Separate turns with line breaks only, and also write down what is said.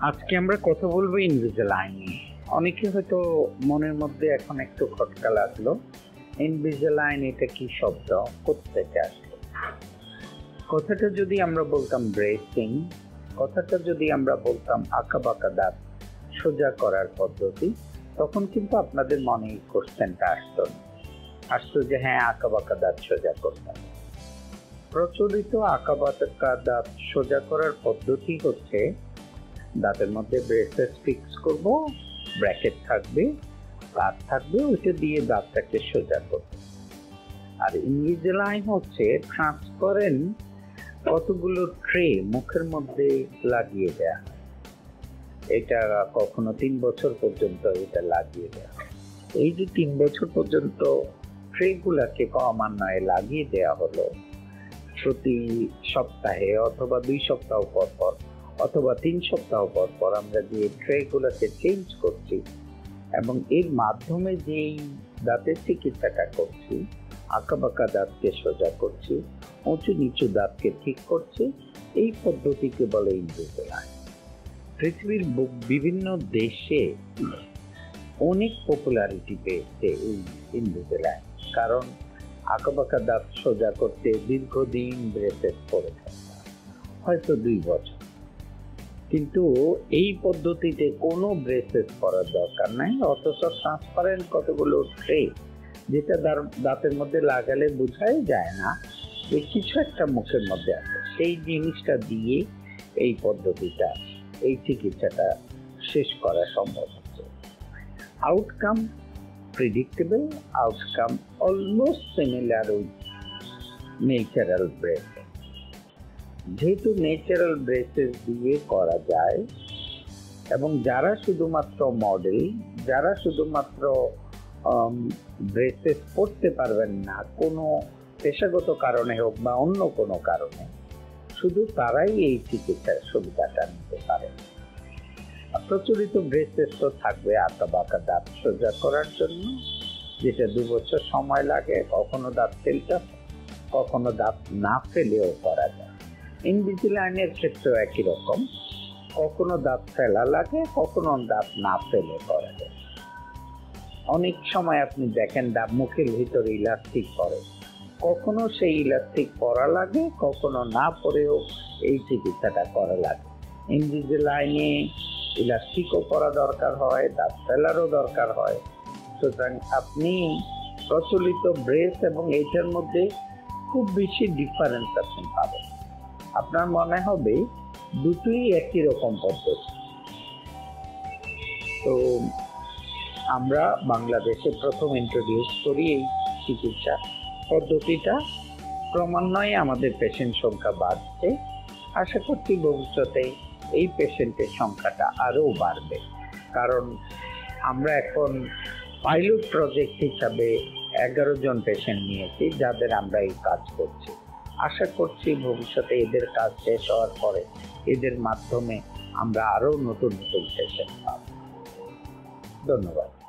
আজকে আমরা কথা বলব ইনভিজেলাইন অনেকে হয়তো মনের মধ্যে এখন একটু খটকা লাগল। ইনভিজেলাইন এটা কি শব্দ? কোথেকে আসলো? কথাটা যদি আমরা বলতাম ব্রেসিং কথাটা যদি আমরা বলতাম আঁকা বাঁকা দাঁত সোজা করার পদ্ধতি, তখন কিন্তু আপনাদের মনে কোশ্চেনটা আসতো। আসতো যে হ্যাঁ আঁকা বাঁকা দাঁত সোজা করতাম। প্রচলিত আঁকা বাঁকা দাঁত সোজা করার পদ্ধতি হচ্ছে দাঁতের মধ্যে ব্রেসেস ফিক্স করব ব্র্যাকেট থাকবে কাঠ থাকবে, ওইটা দিয়ে দাঁতটাকে সোজা করব। আর ইনভিজেলাইন হচ্ছে ট্রান্সপারেন্ট কতগুলো ট্রে মুখের মধ্যে লাগিয়ে দেয়া। এটা কখনো তিন বছর পর্যন্ত এটা লাগিয়ে দেয়া। এই যে তিন বছর পর্যন্ত ট্রেগুলাকে ক্রমান্বয়ে লাগিয়ে দেয়া হলো, প্রতি সপ্তাহে অথবা দুই সপ্তাহ পর পর অথবা তিন সপ্তাহ পর পর আমরা যে ট্রেগুলোকে চেঞ্জ করছি এবং এর মাধ্যমে যেই দাঁতের চিকিৎসাটা করছি, আঁকাবাঁকা দাঁতকে সোজা করছি, উঁচু নিচু দাঁতকে ঠিক করছি, এই পদ্ধতিকে বলে ইনভিজেলাইন পৃথিবীর বিভিন্ন দেশে অনেক পপুলারিটি পেয়েছে এই ইনভিজেলাইন কারণ আঁকাবাঁকা দাঁত সোজা করতে দীর্ঘদিন ব্রেসেস করে হয়তো দুই বছর। কিন্তু এই পদ্ধতিতে কোনো ব্রেসেস করার দরকার নাই, অথচ ট্রান্সপারেন্ট কতগুলো ট্রে যেটা দাঁতের মধ্যে লাগালে বোঝাই যায় না, যে কিছু একটা মুখের মধ্যে আছে। সেই জিনিসটা দিয়ে এই পদ্ধতিটা, এই চিকিৎসাটা শেষ করা সম্ভব হচ্ছে। Outcome predictable outcome almost similar with natural brace যেহেতু ন্যাচারাল ব্রেসেস দিয়ে করা যায়, এবং যারা শুধুমাত্র মডেল যারা শুধুমাত্র ব্রেসেস পড়তে পারবেন না, কোনো পেশাগত কারণে হোক বা অন্য কোনো কারণে, শুধু তারাই এই চিকিৎসার সুবিধাটা নিতে পারেন প্রচলিত ব্রেসেস তো থাকবে আঁকা বাঁকা দাঁত সোজা করার জন্য, যেটা দু বছর সময় লাগে, কখনো দাঁত ফেলতে, কখনো দাঁত না ফেলেও করা যায়। ইনভিজিলাইনের ক্ষেত্রেও একই রকম। কখনো দাঁত ফেলা লাগে, কখনো দাঁত না ফেলে করা যায়। অনেক সময় আপনি দেখেন দাঁত মুখের ভিতরে ইলাস্টিক পরে কখনো সেই ইলাস্টিক পরা লাগে, কখনো না পরেও এই চিকিৎসাটা করা লাগে। ইনভিজিলাইনে ইলাস্টিকও পরা দরকার হয়, দাঁত ফেলারও দরকার হয়। সুতরাং আপনি প্রচলিত ব্রেস এবং এইটার মধ্যে খুব বেশি ডিফারেন্স আপনি পাবেন। আপনার মনে হবে দুটোই একই রকম পদ্ধতি। তো আমরা বাংলাদেশে প্রথম ইন্ট্রোডিউস করি এই চিকিৎসা পদ্ধতিটা। ক্রমান্বয়ে আমাদের পেশেন্ট সংখ্যা বাড়ছে। আশা করছি ভবিষ্যতে এই পেশেন্টের সংখ্যাটা আরও বাড়বে। কারণ আমরা এখন পাইলট প্রজেক্ট হিসাবে এগারো জন পেশেন্ট নিয়েছি, যাদের আমরা এই কাজ করছি। আশা করছি ভবিষ্যতে এদের কাজ শেষ হওয়ার পরে এদের মাধ্যমে আমরা আরও নতুন নতুন সেশন পাব। ধন্যবাদ।